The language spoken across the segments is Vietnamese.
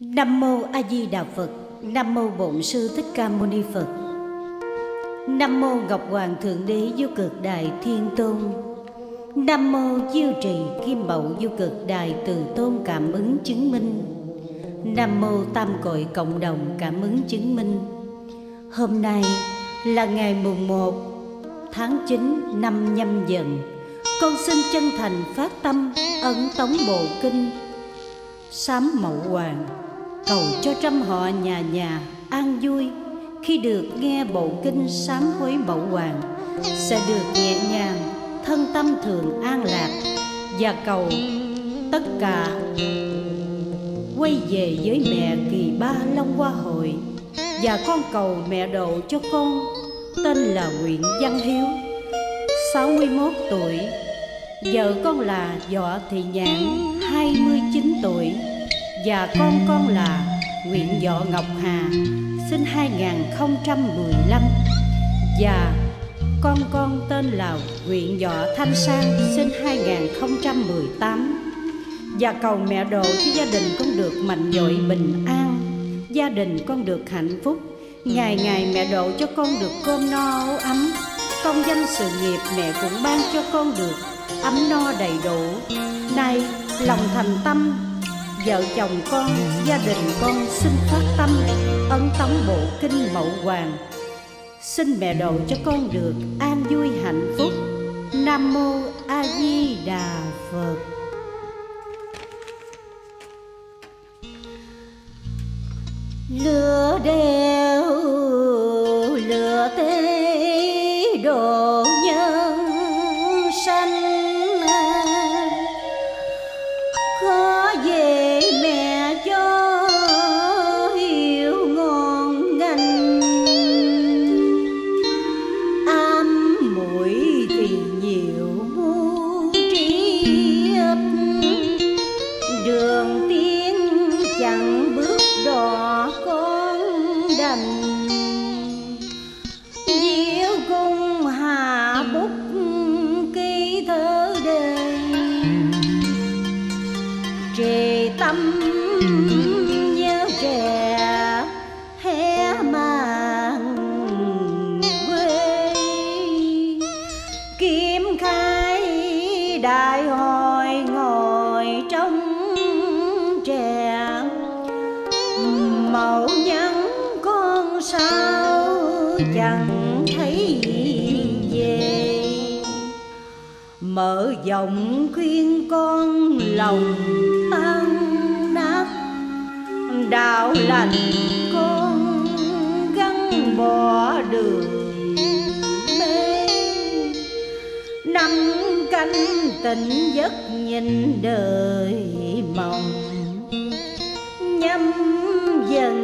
Nam mô A Di Đà Phật. Nam mô Bổn Sư Thích Ca Mâu Ni Phật. Nam mô Ngọc Hoàng Thượng Đế Vô Cực Đại Thiên Tôn. Nam mô Diêu Trì Kim Mậu Vô Cực Đại Từ Tôn Cảm ứng chứng minh. Nam mô Tam Cội Cộng đồng Cảm ứng chứng minh. Hôm nay là ngày mùng 1 tháng 9 năm nhâm dần. Con xin chân thành phát tâm, ấn tống bộ kinh sám mậu hoàng cầu cho trăm họ nhà nhà an vui. Khi được nghe bộ kinh sám hối mẫu hoàng, sẽ được nhẹ nhàng, thân tâm thường an lạc và cầu tất cả quay về với mẹ kỳ ba long hoa hội và con cầu mẹ độ cho con, tên là Nguyễn Văn Hiếu 61 tuổi. Vợ con là Võ Thị Nhạn 29 tuổi. Và con con là Nguyễn Võ Ngọc Hà, Sinh 2015 Và con con tên là Nguyễn Võ Thanh Sang, Sinh 2018 Và cầu mẹ độ cho gia đình con được mạnh dội, bình an. Gia đình con được hạnh phúc. Ngày ngày mẹ độ cho con được cơm no, áo ấm. Công danh sự nghiệp mẹ cũng ban cho con được ấm no đầy đủ. Nay, lòng thành tâm Vợ chồng con, gia đình con xin phát tâm Ấn tống bộ kinh mậu hoàng. Xin mẹ độ cho con được an vui hạnh phúc. Nam Mô A Di Đà Phật. Lửa đèn động khuyên con lòng tan nát. Đạo lành con gắn bỏ đường mê. Năm canh tỉnh giấc nhìn đời mộng nhâm dần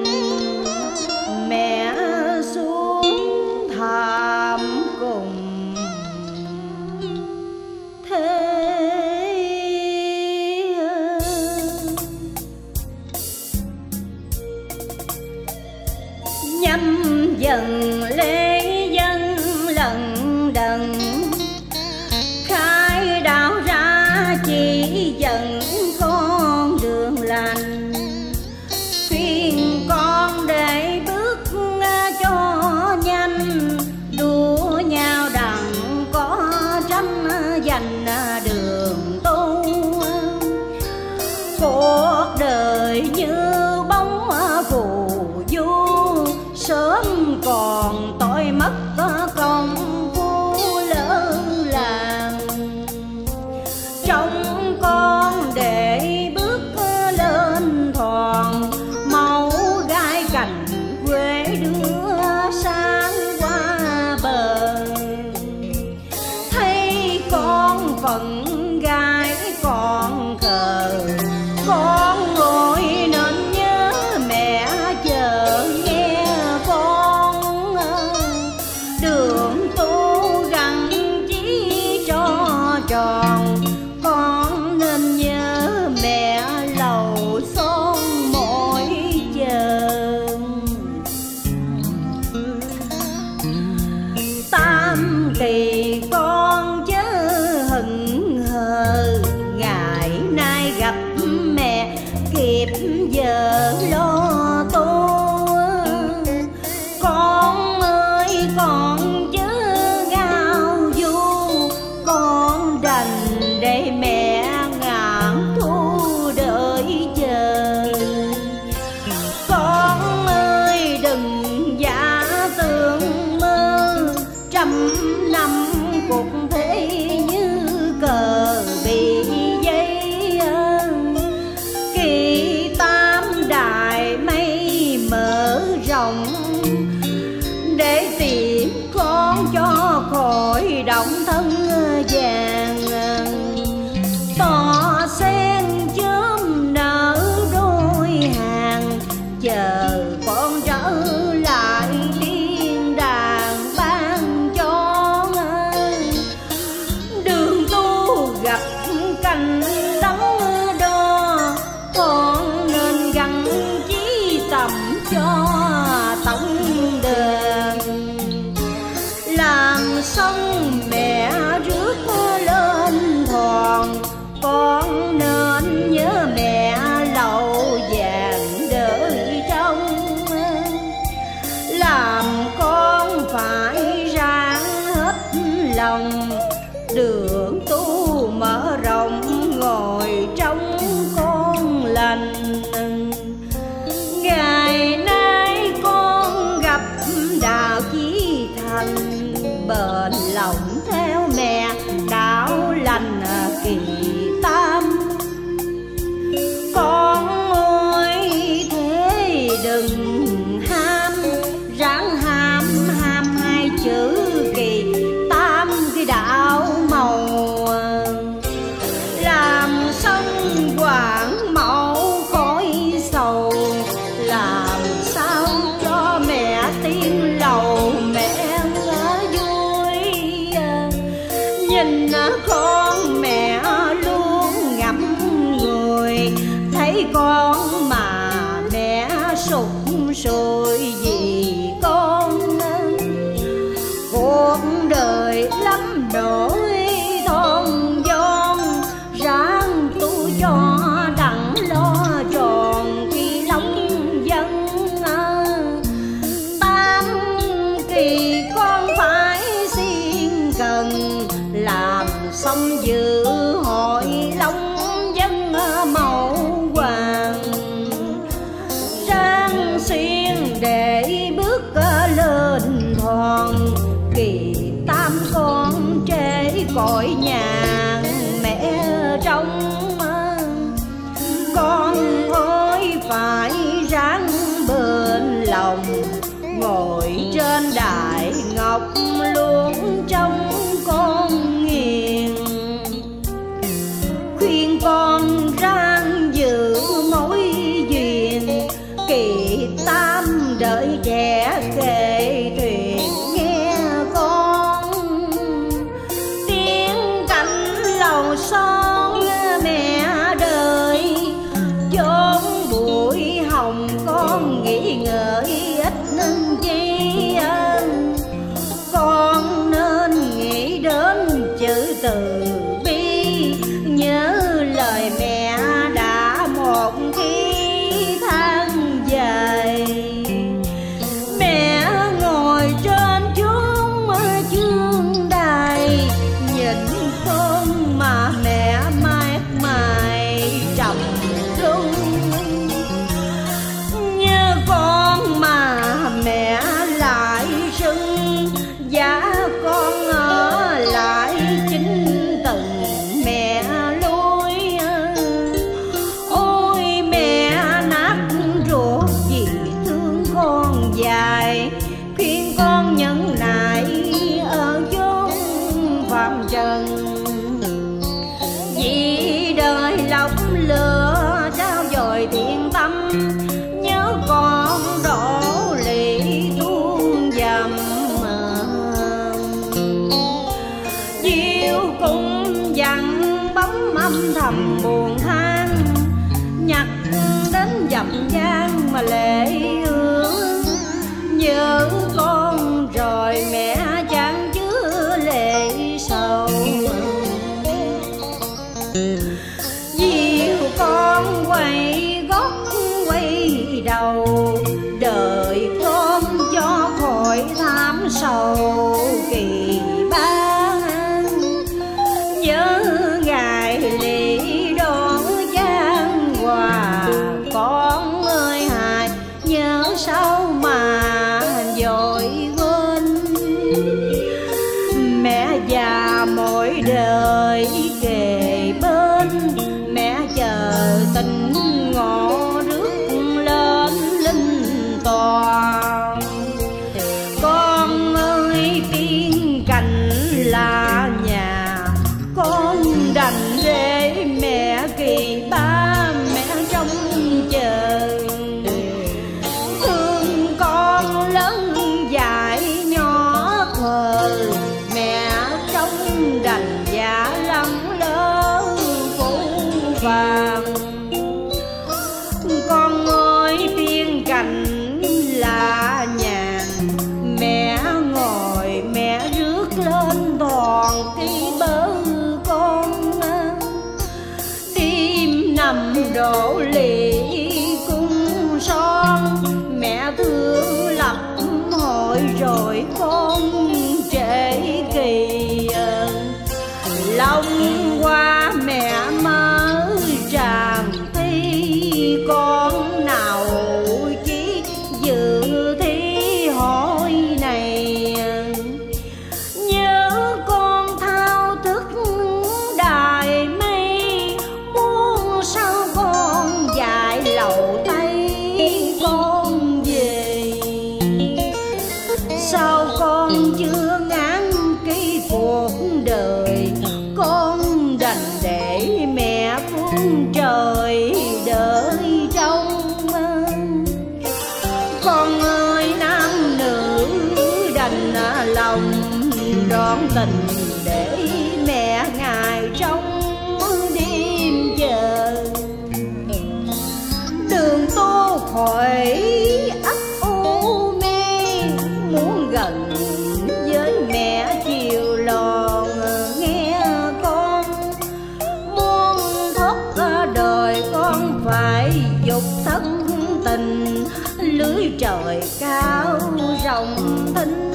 ân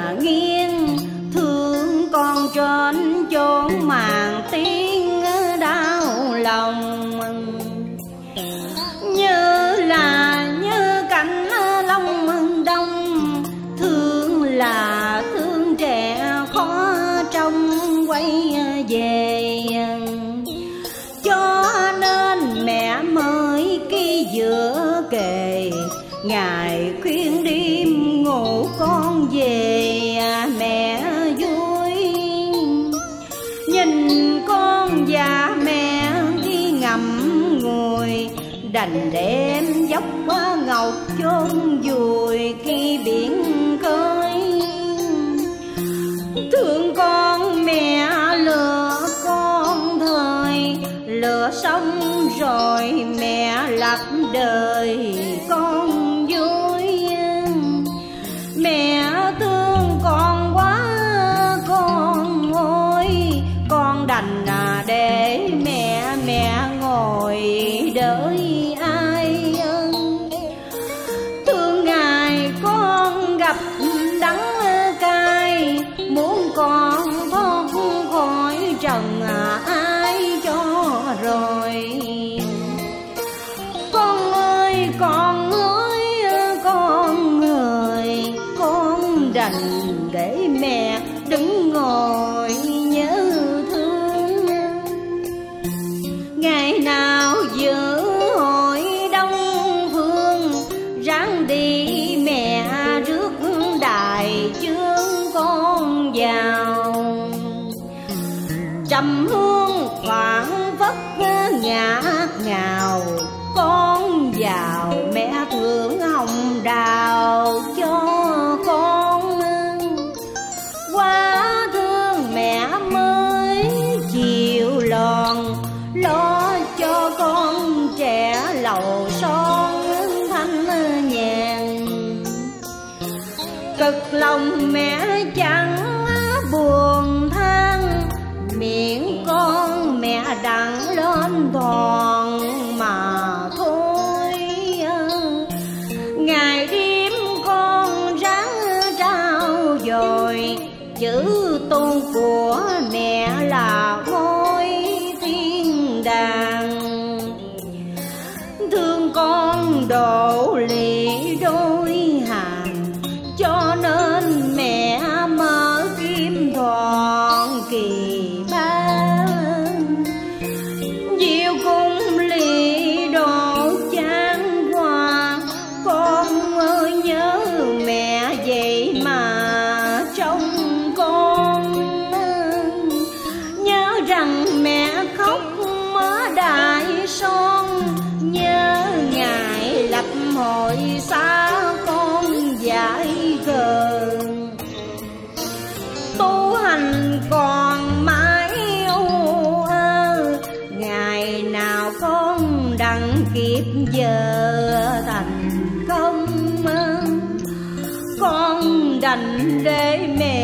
mà nghiêng, thương con trên chốn màn tiếng đau lòng. Như là, như cảnh long mừng đông, thương là thương trẻ khó trong quay về. Cho nên mẹ mới kia giữa kề, nhà Sunday. Đành để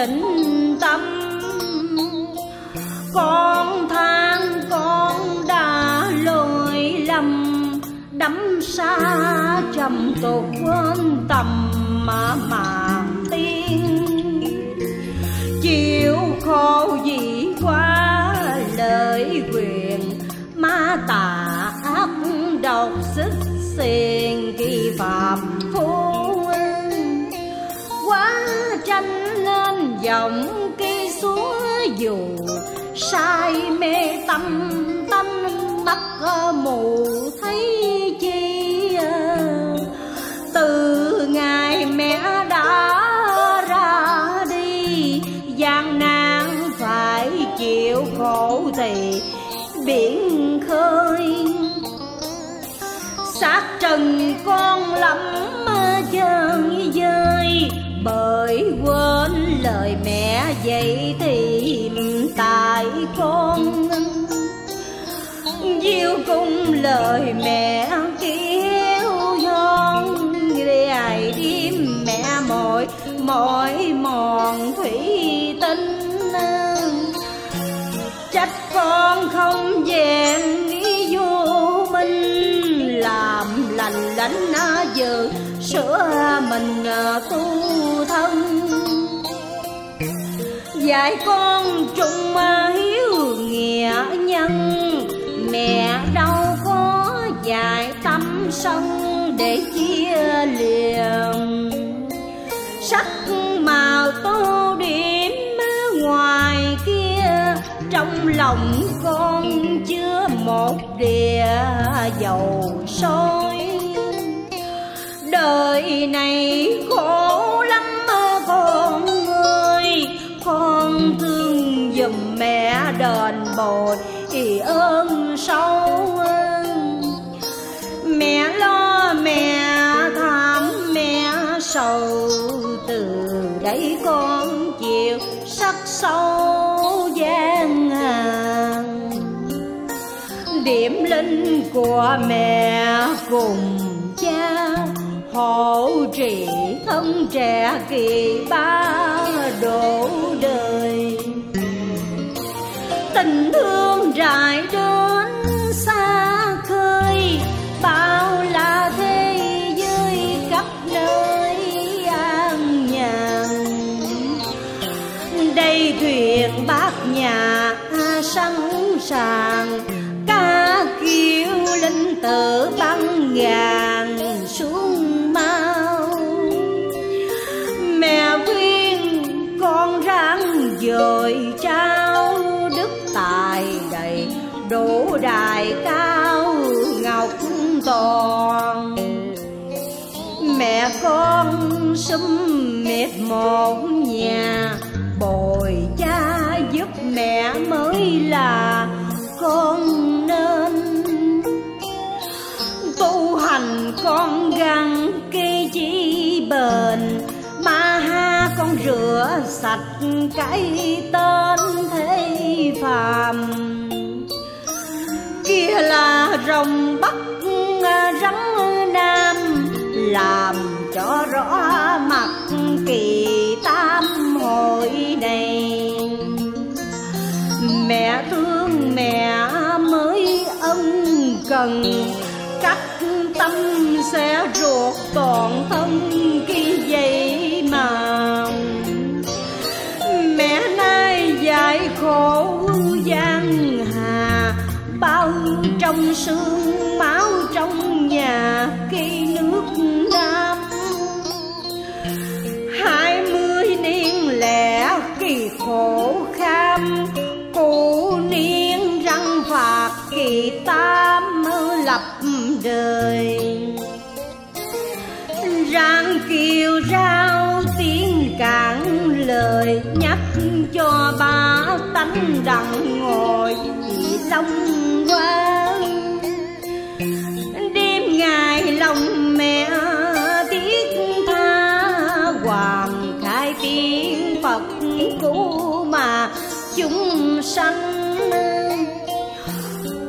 tĩnh tâm. Con than con đã lỗi lầm, đắm xa trầm tục quên tầm mà màng tiên chịu khổ vì quá lời quyền ma tà ác độc xích xiên kỳ phạm. Lên dòng cây xuống dù sai mê tâm tâm mắt mù thấy chi từ ngày mẹ đã ra đi, gian nan phải chịu khổ thì biển khơi. Xác trần con lắm vậy dạy thì tại con diêu cung lời mẹ kêu yon ngày đêm mẹ mỏi mỏi mòn thủy tinh. Trách con không vẹn nghĩ vô minh làm lành lánh giờ, sửa mình à, tu thân dạy con trung hiếu nghĩa nhân. Mẹ đâu có dạy tâm sân để chia liền. Sắc màu tô điểm ngoài kia, trong lòng con chứa một đìa dầu sôi. Đời này khổ lắm mẹ đền bồi ơn sâu mẹ lo mẹ thảm mẹ sầu. Từ đây con chịu sắc sâu gian hàng điểm linh của mẹ cùng cha, hộ trì thân trẻ kỳ ba độ đời tình thương rải đến một nhà. Bồi cha giúp mẹ mới là con nên. Tu hành con gắn cây chỉ bền, ma ha con rửa sạch cái tên thế phàm. Kia là rồng bắc à, rắn nam, làm cho rõ mặt kỳ tam hội này. Mẹ thương mẹ mới ân cần cách tâm sẽ ruột toàn thân khi vậy mà. Mẹ nay dạy khổ gian hà, bao trong xương máu trong nhà kia. Khổ kham, cụ niên răng phạt kỳ tam lập đời. Răng kiều rao tiếng cản lời, nhắc cho ba tánh đặng ngồi long quan sanh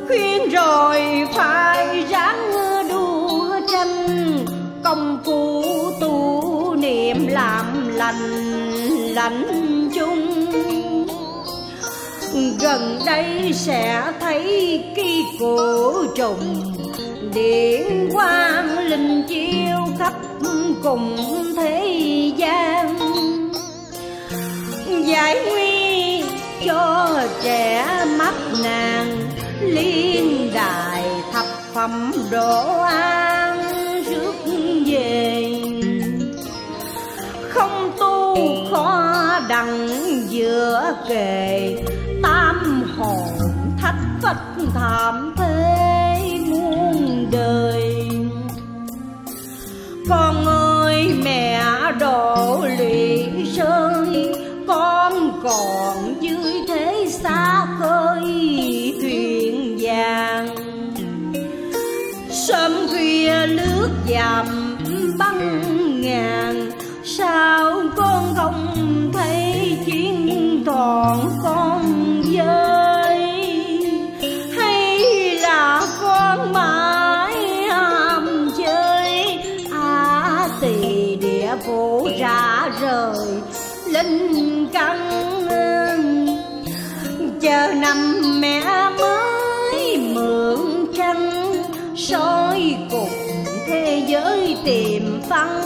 khuyên rồi phải ráng đua tranh công phu tu niệm làm lành lành chung. Gần đây sẽ thấy kỳ cổ trùng, điện quang linh chiếu khắp cùng thế gian. Giải nguyên cho trẻ mắt nàng, liên đài thập phẩm đổ an rước về. Không tu khó đặng giữa kề, tam hồn thách phách thảm thế muôn đời. Con ơi, mẹ độ lụy rơi còn dưới thế xa khơi, thuyền vàng. Sớm khuya lướt dầm băng ngàn, sao con không thấy chuyến toàn con? Tìm phân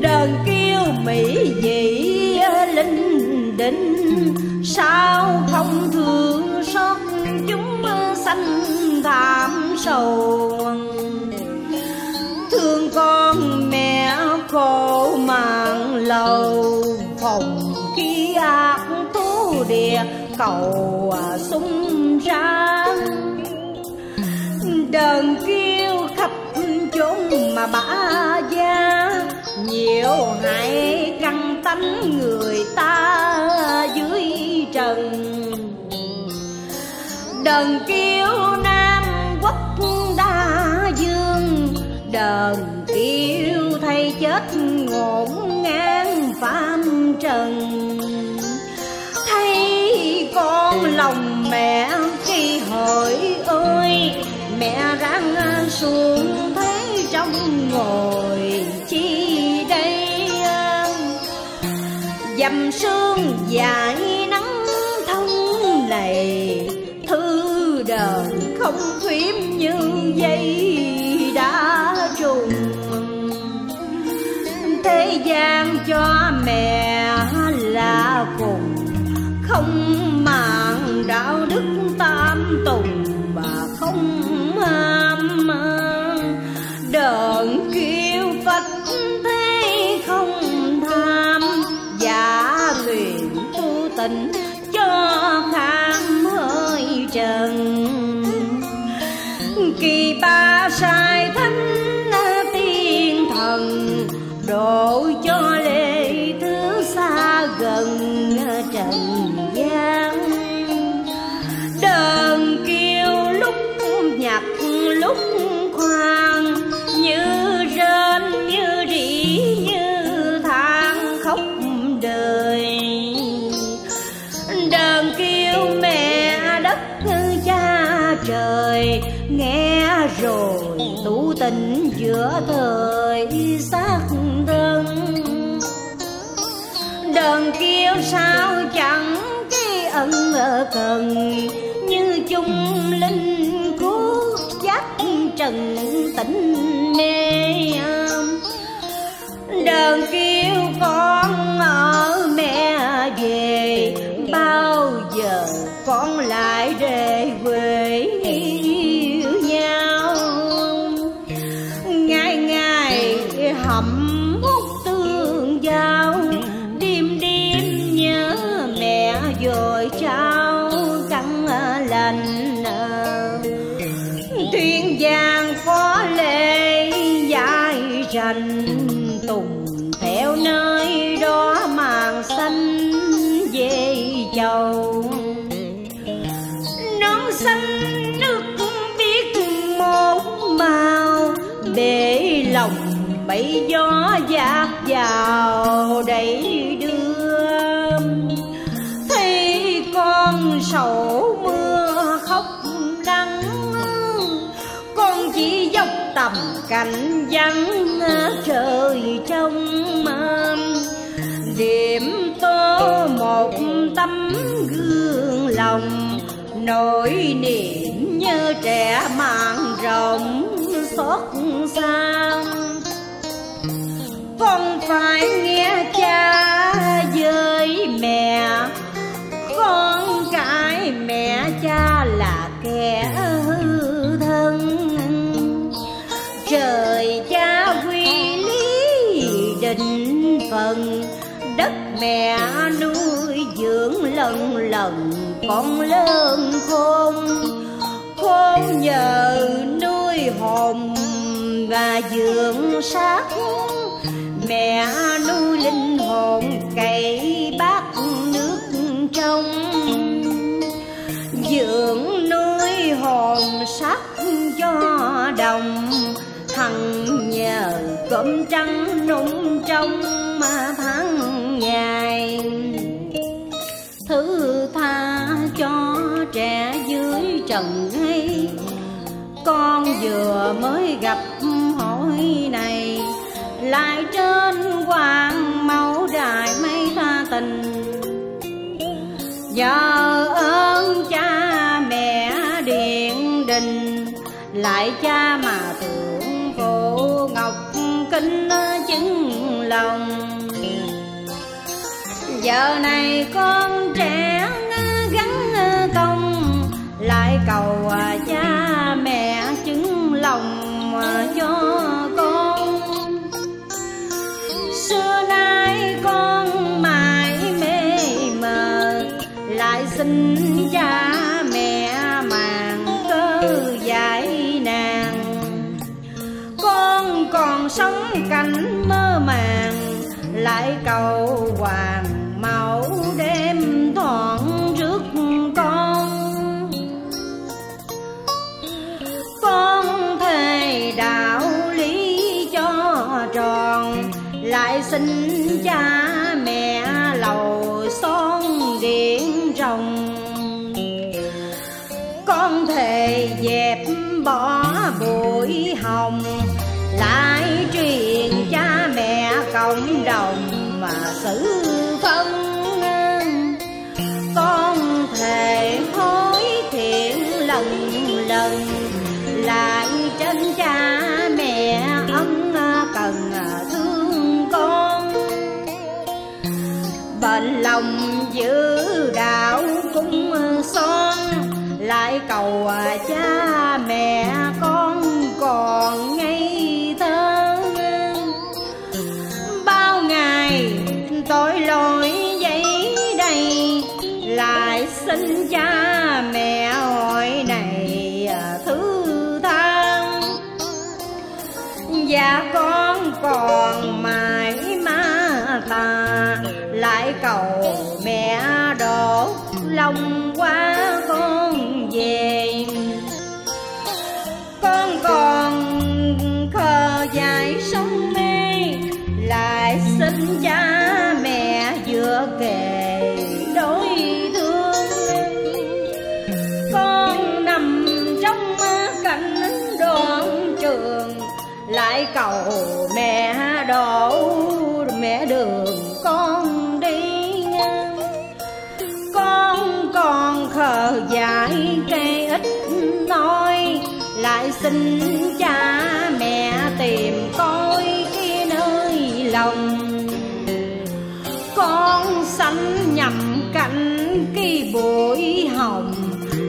đờn kêu mỹ dị linh đình. Sao không thương xót chúng sanh thảm sầu? Thương con mẹ khổ mạng lầu, phòng khi ác tu địa cầu sung ra đờn kêu khắp chốn mà bả gia nhiều hại căn tánh người ta dưới trần. Đờn kiêu nam quốc đa dương, đờn kiêu thay chết ngổn ngang phàm trần. Thấy con lòng mẹ khi hỏi ơi, mẹ ráng xuống thấy trong ngồi chi dầm sương dài nắng thông này, thư đời không phím như dây đã trùng. Thế gian cho mẹ tình cho khám hơi trần. Kỳ ba sai thánh tiên thần đồ giữa thời xác đơn, đơn kêu sao chẳng cái ân ở cần. Như chung linh cứu giác trần tĩnh mê đơn kêu con ở mẹ về bao giờ con lại về nón non xanh nước biết một màu để lòng bấy gió dạt vào đẩy đưa thấy con sầu mưa khóc đắng, con chỉ dốc tầm cảnh vắng trời trong mơ điểm tô một lòng, nỗi niệm như trẻ màng rộng xót xa con phải nghe cha với mẹ, con cái mẹ cha là kẻ hư thân. Trời cha quy lý định phần, đất mẹ nuôi dưỡng lần lần con lớn khôn. Khôn nhờ nuôi hồn và dưỡng xác mẹ nuôi linh hồn cày bát nước trong. Dưỡng nuôi hồn sắc cho đồng. Thằng nhờ cơm trắng nung trong mà tháng ngày cho trẻ dưới trần hay con vừa mới gặp hỏi này, lại trên hoàng mẫu đài mây tha tình. Nhờ ơn cha mẹ điện đình, lại cha mà thượng phụ ngọc kinh chứng lòng. Giờ này con trẻ cầu à, cha mẹ chứng lòng à, cho con. Xưa nay con mãi mê mờ, lại xin cha mẹ màng cơ giải nàng. Con còn sống cảnh mơ màng, lại cầu xin cha mẹ lầu son điện rồng. Con thề dẹp bỏ bụi hồng lòng giữ đạo cung son. Lại cầu à, cha mẹ con còn ngây thơ bao ngày tội lỗi giấy đây lại xin cha mẹ hỏi này à, thứ than. Và con còn mãi ma tà, lại cầu lòng xin cha mẹ tìm coi cái nơi lòng. Con sanh nhầm cảnh cái bụi hồng,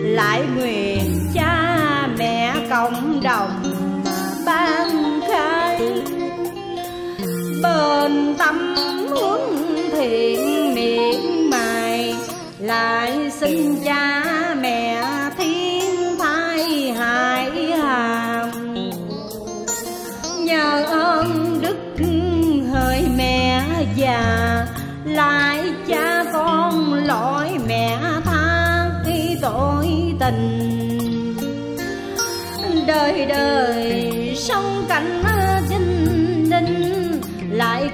lại nguyện cha mẹ cộng đồng ban khai. Bền tâm hướng thiện miệng mài, lại xin cha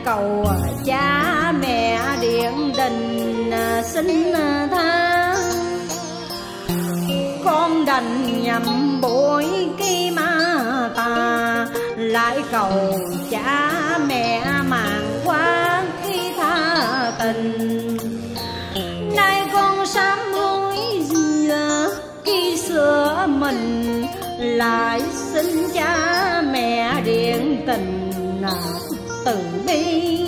cầu cha mẹ điện đình à, xin à, tha. Con đành nhầm bụi cây ma tà, lại cầu cha mẹ mạng quan khi tha tình. Nay con sám hối khi xưa mình lại từ bi.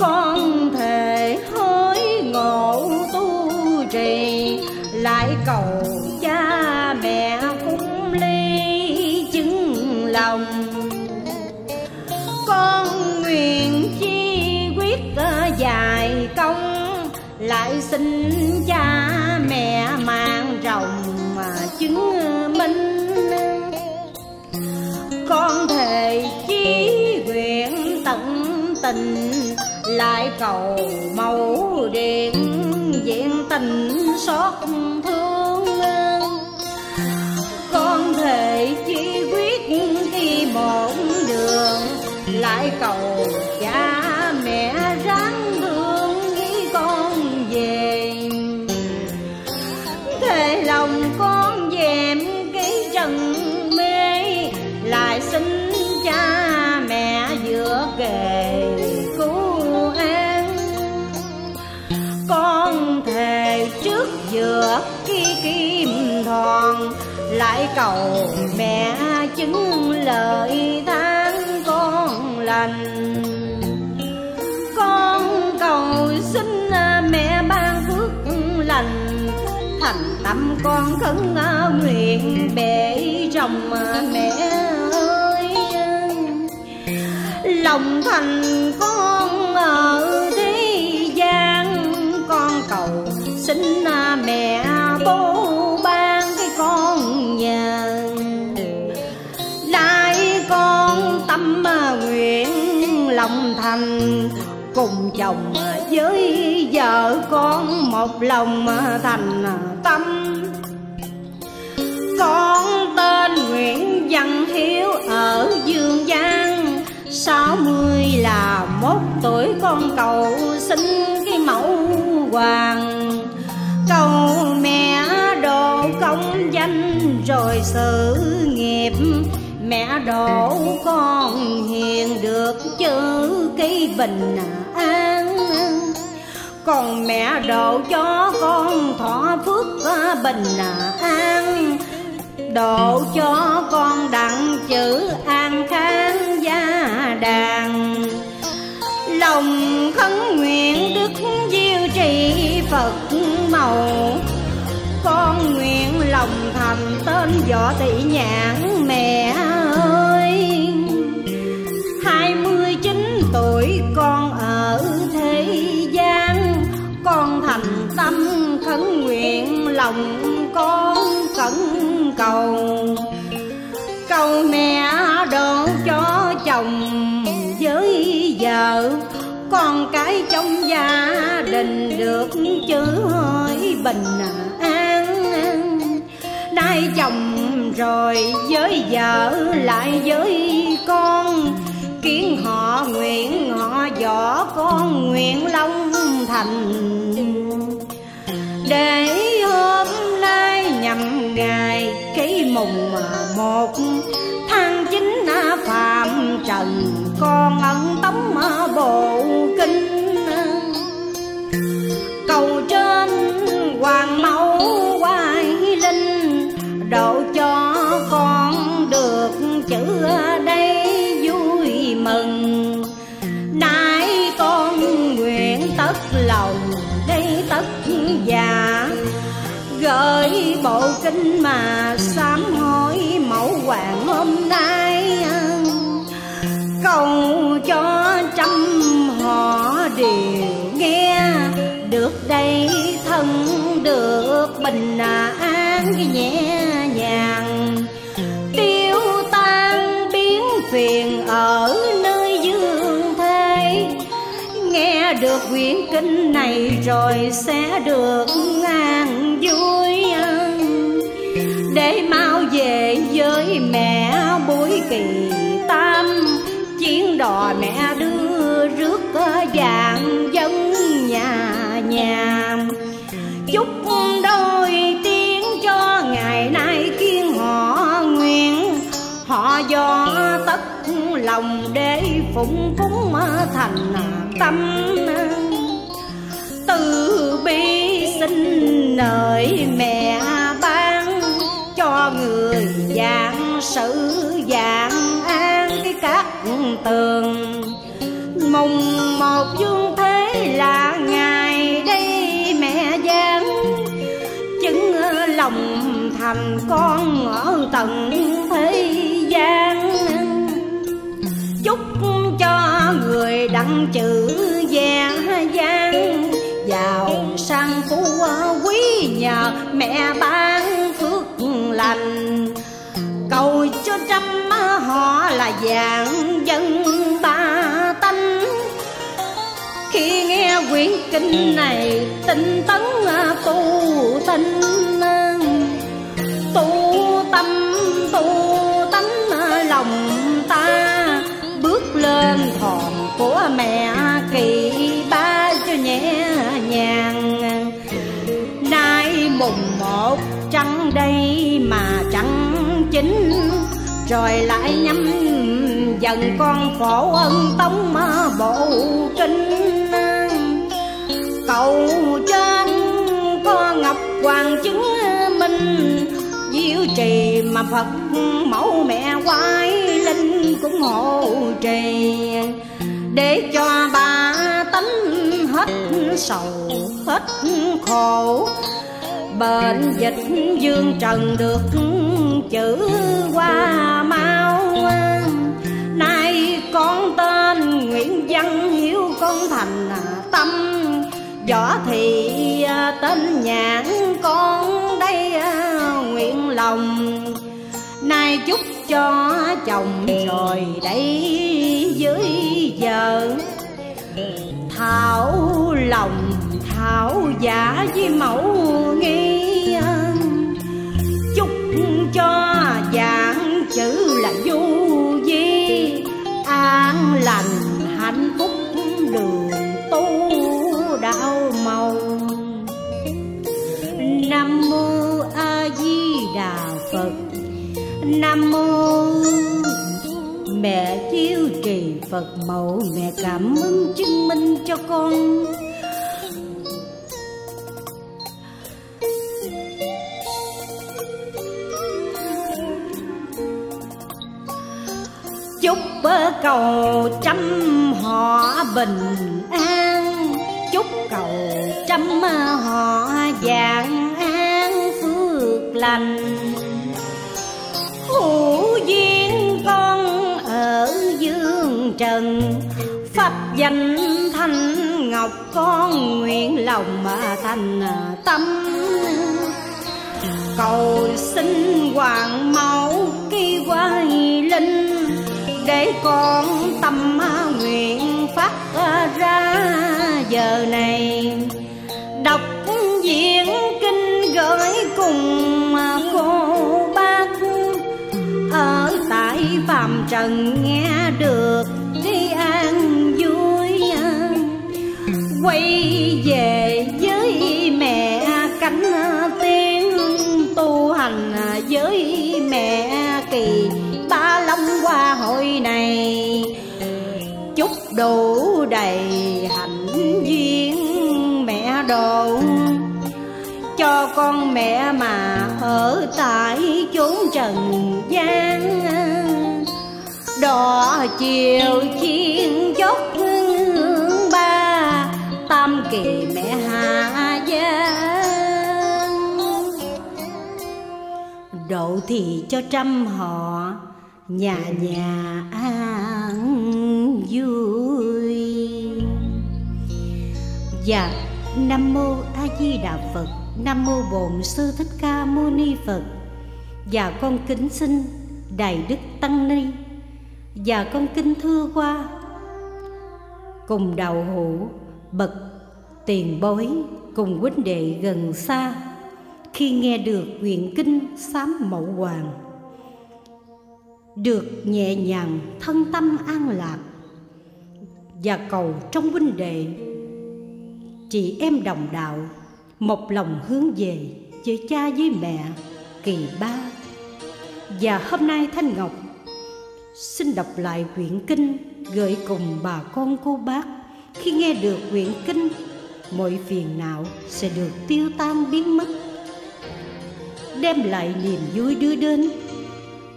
Con thề hối ngộ tu trì, lại cầu cha mẹ cúng ly chứng lòng. Con nguyện chi quyết dài công, lại xin cha mẹ mang rồng mà chứng tình, lại cầu mẫu điện diện tình xót thương. Con thề chỉ quyết khi một đường, lại cầu cha cầu mẹ chứng lời than con lành. Con cầu xin mẹ ban phước lành, thành tâm con khấn nguyện bể rồng mẹ ơi lòng thành con ở thế gian, con cầu xin mẹ thành cùng chồng với vợ con một lòng thành tâm. Con tên Nguyễn Văn Hiếu ở Dương Giang, sáu mươi là mốt tuổi con cầu xin cái mẫu hoàng. Cầu mẹ độ công danh rồi sự nghiệp mẹ độ con hiền được chữ cái bình an. Còn mẹ độ cho con thọ phước bình an. Độ cho con đặng chữ an khang gia đàn. Lòng khấn nguyện đức diêu trì phật màu. Con nguyện lòng thành tên võ tỷ nhãn mẹ tâm khấn nguyện, lòng con khẩn cầu. Cầu mẹ đón cho chồng với vợ, con cái trong gia đình được chữ hỏi bình an nay chồng rồi với vợ, lại với con. Kiến họ nguyện, họ võ con nguyện long thành để hôm nay nhằm ngày cái mùng một. Tháng chín phạm trần con ân tống bộ kinh. Cầu trên hoàng mẫu quay linh, độ cho già. Gửi bộ kinh mà sám hối mẫu hoàng hôm nay. Cầu cho trăm họ đều nghe, được đây thân, được bình an nhẹ quyển kinh này rồi sẽ được an vui để mau về với mẹ buổi kỳ tam chiến đò mẹ đưa rước vàng dân nhà nhà chúc đôi tiếng cho ngày nay kiên họ nguyện, họ do tất lòng để phụng cúng thành tâm từ bi xin nợi mẹ ban cho người dạng sự dạng an cái các tường. Mùng một dương thế là ngày đây mẹ giang chứng lòng thành con ở tận thế gian. Chúc cho người đặng chữ gia giang sang phú quý nhờ mẹ ban phước lành. Cầu cho trăm họ là dạng dân ba tánh. Khi nghe quyển kinh này, tinh tấn tu tinh. Tu tâm, tu tánh lòng ta, bước lên thòn của mẹ. Một, trắng đây mà trắng chính rồi lại nhắm dần con phổ ân tống bộ kinh cầu trên có ngọc hoàng chứng minh, diệu trì mà phật mẫu mẹ quái linh cũng hộ trì. Để cho ba tánh hết sầu, hết khổ bệnh dịch dương trần được chữ qua mau. Nay con tên nguyễn văn hiếu, con thành tâm. Võ thì tên nhãn, con đây, nguyện lòng. Nay chúc cho chồng rồi đây dưới giờ thảo lòng, thảo giả với mẫu nghi. Phật mẫu mẹ cảm ơn chứng minh cho con. Chúc cầu trăm họ bình an. Chúc cầu trăm họ vạn an phước lành. Dương pháp danh thanh ngọc con nguyện lòng mà thành à, tâm. Cầu xin hoàng mẫu kỳ quay linh, để con tâm nguyện phát à, ra giờ này. Đọc diễn kinh gửi cùng à, cô bác. Ở tại phàm trần nghe được quay về với mẹ. Cánh tiên tu hành với mẹ kỳ ba long qua hội này. Chúc đủ đầy hạnh duyên mẹ độ cho con mẹ mà ở tại chốn trần gian. Đỏ chiều chiên chốt kỳ mẹ hạ giang. Đậu thì cho trăm họ, nhà nhà an vui. Dạ nam mô a di đà phật. Nam mô bổn sư thích ca mâu ni phật. Và con kính xin đại đức tăng ni. Và con kính thưa qua. Cùng đạo hữu bậc tiền bối cùng huynh đệ gần xa, khi nghe được quyển kinh sám mẫu hoàng, được nhẹ nhàng thân tâm an lạc và cầu trong huynh đệ, chị em đồng đạo một lòng hướng về với cha với mẹ kỳ ba. Và hôm nay thanh ngọc xin đọc lại quyển kinh gửi cùng bà con cô bác khi nghe được quyển kinh mọi phiền não sẽ được tiêu tan biến mất. Đem lại niềm vui đưa đến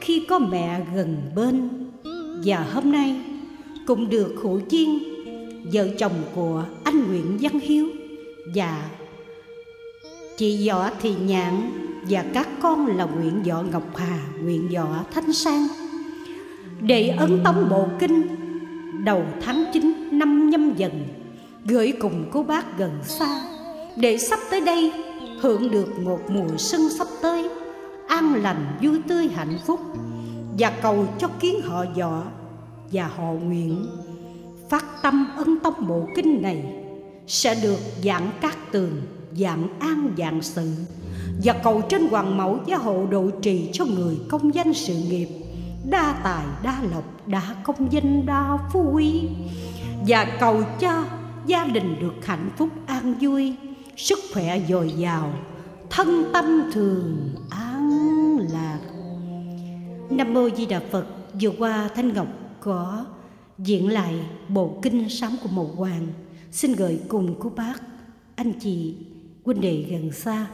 khi có mẹ gần bên. Và hôm nay cũng được hữu chiên vợ chồng của anh Nguyễn Văn Hiếu và chị Võ Thị Nhạn và các con là Nguyễn Võ Ngọc Hà, Nguyễn Võ Thanh Sang. Để ấn tống bộ kinh đầu tháng 9 năm nhâm dần gửi cùng cô bác gần xa. Để sắp tới đây, hưởng được một mùa xuân sắp tới. An lành, vui tươi, hạnh phúc. Và cầu cho kiến họ dọ và họ nguyện. Phát tâm ân tông bộ kinh này, sẽ được dạng các tường dạng an dạng sự. Và cầu trên hoàng mẫu gia hộ độ trì cho người công danh sự nghiệp. Đa tài, đa lộc, đa công danh, đa phú quý. Và cầu cho gia đình được hạnh phúc an vui, sức khỏe dồi dào, thân tâm thường an lạc. Nam mô di đà phật. Vừa qua thanh ngọc có diễn lại bộ kinh sám của mậu hoàng. Xin gửi cùng cô bác, anh chị huynh đệ gần xa.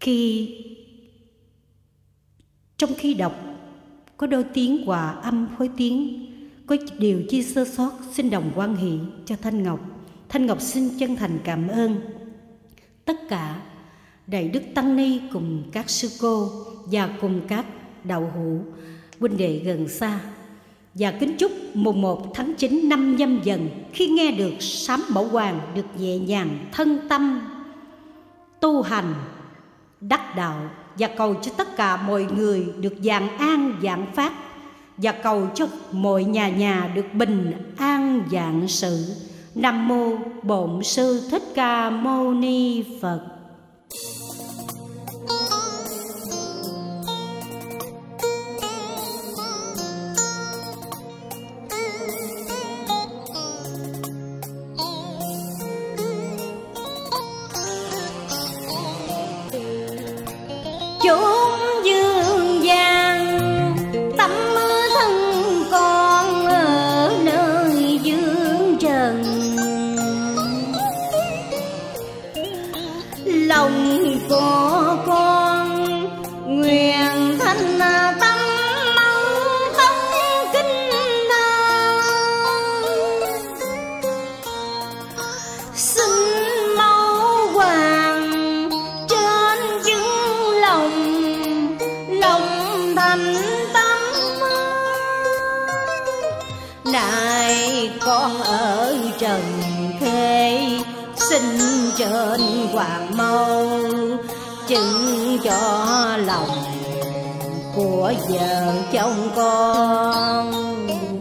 Khi, trong khi đọc, có đôi tiếng hòa âm phối tiếng có điều chi sơ sót, xin đồng quan hệ cho thanh ngọc. Thanh ngọc xin chân thành cảm ơn. Tất cả đại đức tăng ni cùng các sư cô và cùng các đạo hữu, huynh đệ gần xa. Và kính chúc mùng 1 tháng 9 năm nhâm dần, khi nghe được sám bảo hoàng được nhẹ nhàng thân tâm, tu hành, đắc đạo và cầu cho tất cả mọi người được dạng an dạng phát và cầu chúc mọi nhà nhà được bình an dạng sự. Nam mô bổn sư thích ca mâu ni phật. Của vợ chồng con.